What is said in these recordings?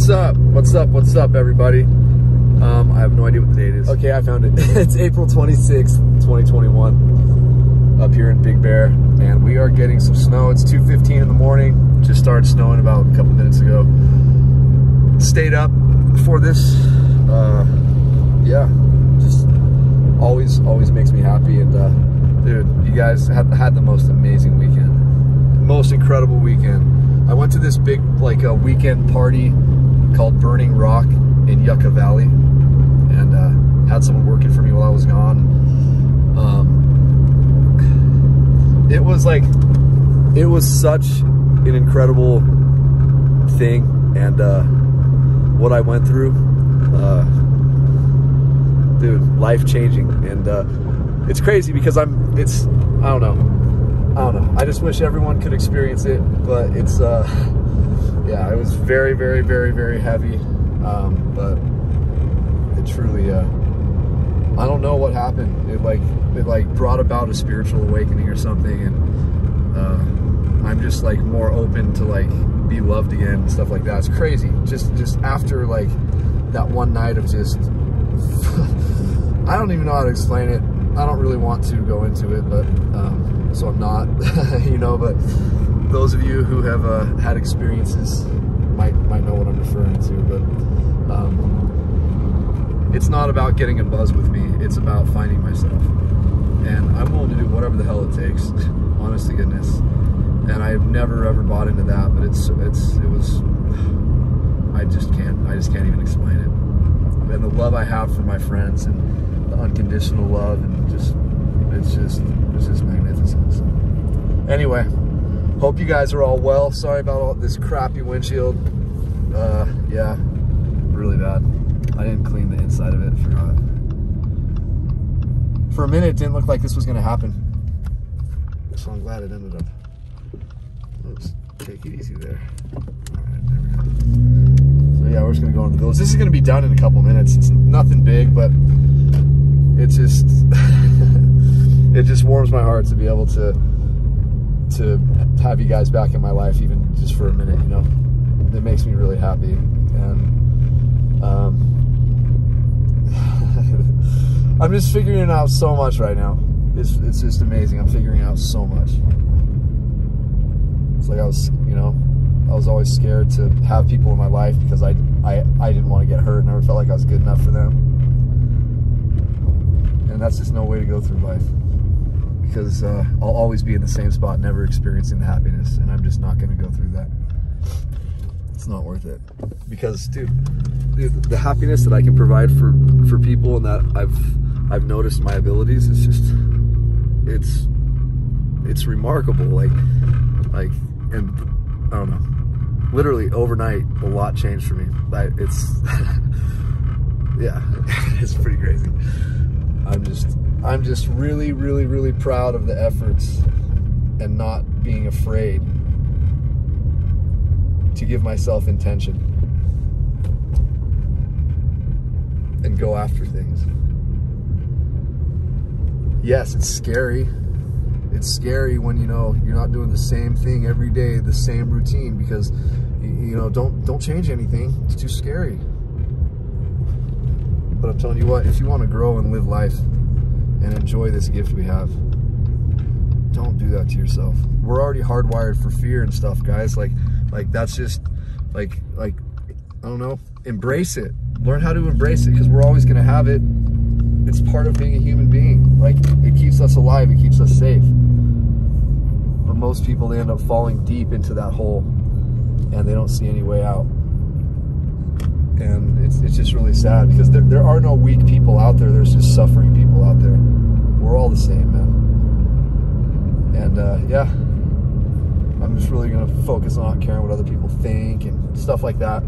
What's up? What's up? What's up, everybody? Um, I have no idea what the date is. Okay, I found it. it's April 26th, 2021, up here in Big Bear, and we are getting some snow. It's 2.15 in the morning. Just started snowing about a couple minutes ago. Stayed up for this. Uh, yeah, just always, always makes me happy. And uh, dude, you guys had, had the most amazing weekend. Most incredible weekend. I went to this big, like, a weekend party called Burning Rock in Yucca Valley and uh, had someone working for me while I was gone. Um, it was like, it was such an incredible thing, and uh, what I went through, uh, dude, life changing, and uh, it's crazy because I'm, it's, I don't know, I don't know. I just wish everyone could experience it, but it's, uh, yeah, it was very, very, very, very heavy, um, but it truly uh I don't know what happened. It like it like brought about a spiritual awakening or something and uh I'm just like more open to like be loved again and stuff like that. It's crazy. Just just after like that one night of just I don't even know how to explain it. I don't really want to go into it, but um so I'm not, you know, but those of you who have uh, had experiences might might know what I'm referring to, but um it's not about getting a buzz with me. It's about finding myself. And I'm willing to do whatever the hell it takes, honest to goodness. And I've never ever bought into that, but it's it's it was I just can't I just can't even explain it. And the love I have for my friends and the unconditional love and just it's just it's just magnificent. So, anyway, hope you guys are all well. Sorry about all this crappy windshield. Uh yeah, really bad. I didn't clean the inside of it, forgot. For a minute, it didn't look like this was gonna happen. So I'm glad it ended up. Oops, take it easy there. So yeah, we're just gonna go into village. This is gonna be done in a couple minutes. It's nothing big, but it just, it just warms my heart to be able to, to have you guys back in my life, even just for a minute, you know? It makes me really happy. And, um, I'm just figuring out so much right now. It's it's just amazing. I'm figuring out so much. It's like I was, you know, I was always scared to have people in my life because I I I didn't want to get hurt. Never felt like I was good enough for them. And that's just no way to go through life. Because uh, I'll always be in the same spot, never experiencing the happiness, and I'm just not going to go through that. It's not worth it. Because, dude, the happiness that I can provide for for people and that I've I've noticed my abilities it's just it's it's remarkable like like and I don't know literally overnight a lot changed for me I, it's yeah it's pretty crazy I'm just I'm just really really really proud of the efforts and not being afraid to give myself intention and go after things yes, it's scary. It's scary when you know you're not doing the same thing every day, the same routine because you know don't don't change anything. It's too scary. But I'm telling you what, if you want to grow and live life and enjoy this gift we have, don't do that to yourself. We're already hardwired for fear and stuff, guys. Like like that's just like like I don't know, embrace it. Learn how to embrace it because we're always going to have it it's part of being a human being. Like it keeps us alive, it keeps us safe. But most people they end up falling deep into that hole and they don't see any way out. And it's, it's just really sad because there, there are no weak people out there. There's just suffering people out there. We're all the same, man. And uh, yeah, I'm just really gonna focus on not caring what other people think and stuff like that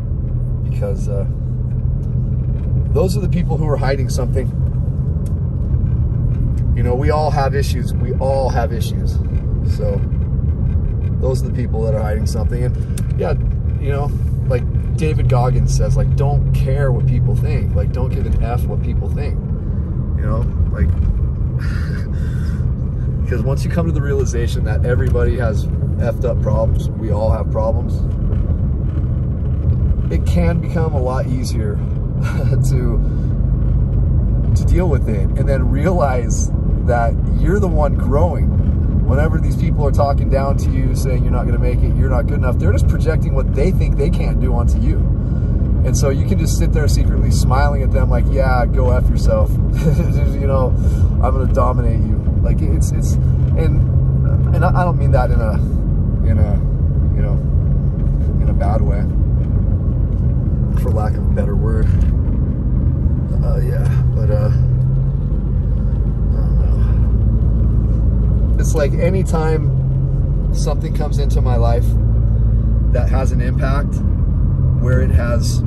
because uh, those are the people who are hiding something you know, we all have issues. We all have issues. So those are the people that are hiding something. And yeah, you know, like David Goggins says, like, don't care what people think. Like, don't give an F what people think. You know, like, because once you come to the realization that everybody has effed up problems, we all have problems, it can become a lot easier to to deal with it. And then realize that you're the one growing. Whenever these people are talking down to you saying you're not going to make it you're not good enough they're just projecting what they think they can't do onto you. And so you can just sit there secretly smiling at them like yeah go f yourself. You know i'm going to dominate you like it's it's and and I, don't mean that in a in a you know in a bad way. For lack of a better word. Uh, yeah but uh it's like anytime something comes into my life that has an impact where it has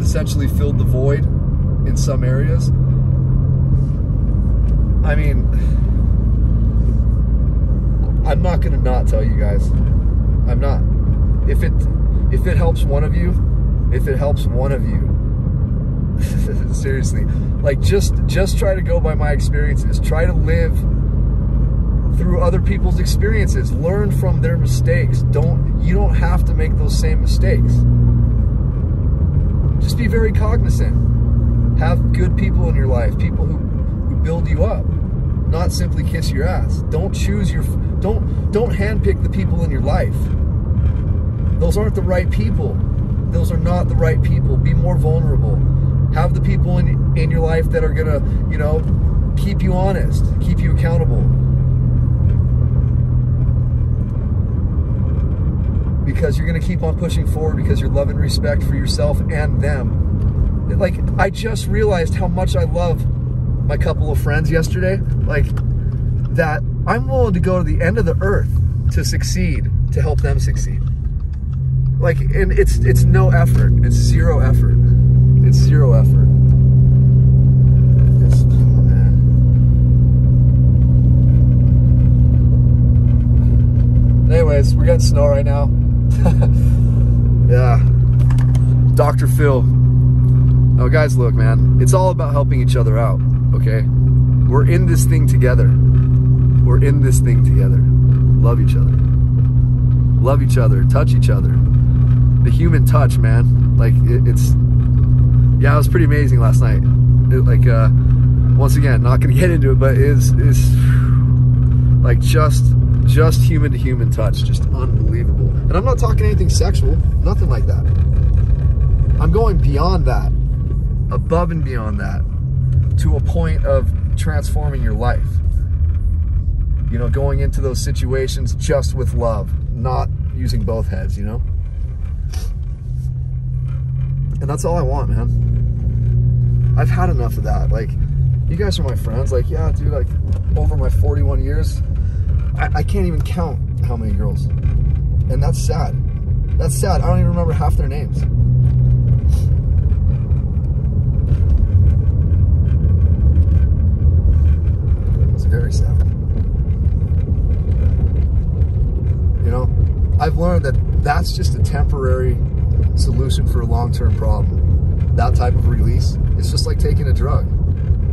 essentially filled the void in some areas I mean I'm not gonna not tell you guys. I'm not. If it if it helps one of you if it helps one of you seriously like just just try to go by my experiences. Try to live through other people's experiences. Learn from their mistakes. Don't you don't have to make those same mistakes. Just be very cognizant. Have good people in your life people who, who build you up not simply kiss your ass. Don't choose your don't don't handpick the people in your life. Those aren't the right people. Those are not the right people. Be more vulnerable. Have the people in, in your life that are gonna, you know, keep you honest, keep you accountable. Because you're gonna keep on pushing forward because you're love and respect for yourself and them. Like, I just realized how much I love my couple of friends yesterday. Like, that I'm willing to go to the end of the earth to succeed, to help them succeed. Like, and it's it's no effort. It's zero effort. It's zero effort. Oh. Anyways, we're getting snow right now. yeah. Dr. Phil. Oh, guys, look, man. It's all about helping each other out, okay? We're in this thing together. We're in this thing together. Love each other. Love each other. Touch each other. The human touch, man. Like, it, it's yeah, it was pretty amazing last night. It, like, uh, once again, not gonna get into it, but is is like just just human to human touch, just unbelievable. And I'm not talking anything sexual, nothing like that. I'm going beyond that, above and beyond that, to a point of transforming your life. You know, going into those situations just with love, not using both heads, you know? And that's all I want, man. I've had enough of that. Like, you guys are my friends. Like, yeah, dude, like, over my 41 years, I, I can't even count how many girls. And that's sad. That's sad. I don't even remember half their names. It's very sad. You know, I've learned that that's just a temporary solution for a long-term problem. That type of release, it's just like taking a drug.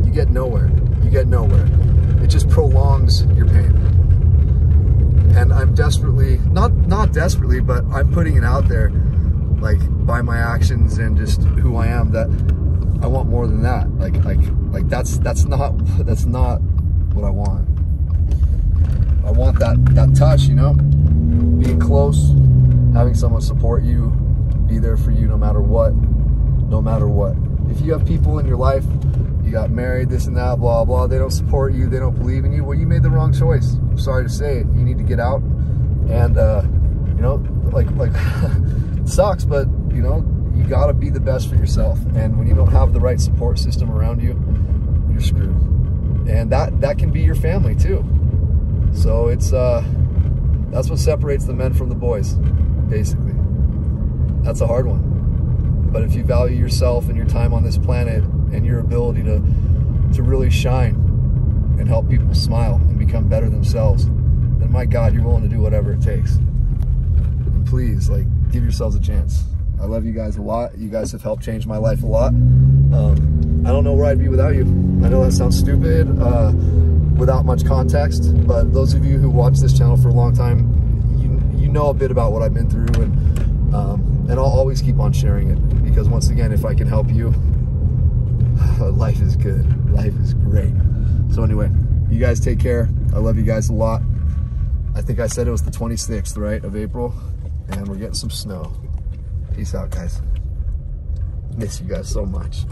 You get nowhere. You get nowhere. It just prolongs your pain. And I'm desperately, not not desperately, but I'm putting it out there, like by my actions and just who I am, that I want more than that. Like like like that's that's not that's not what I want. I want that that touch, you know, being close, having someone support you, be there for you no matter what, no matter what. If you have people in your life, you got married, this and that, blah, blah, they don't support you, they don't believe in you, well, you made the wrong choice. I'm sorry to say it. You need to get out and, uh, you know, like, like, sucks, but, you know, you got to be the best for yourself. And when you don't have the right support system around you, you're screwed. And that, that can be your family too. So it's, uh, that's what separates the men from the boys, basically. That's a hard one. But if you value yourself and your time on this planet and your ability to to really shine and help people smile and become better themselves, then my God, you're willing to do whatever it takes. And please, like, give yourselves a chance. I love you guys a lot. You guys have helped change my life a lot. Um, I don't know where I'd be without you. I know that sounds stupid uh, without much context, but those of you who watch this channel for a long time, you, you know a bit about what I've been through and um, and I'll always keep on sharing it because once again, if I can help you, life is good. Life is great. So anyway, you guys take care. I love you guys a lot. I think I said it was the 26th, right, of April, and we're getting some snow. Peace out, guys. Miss you guys so much.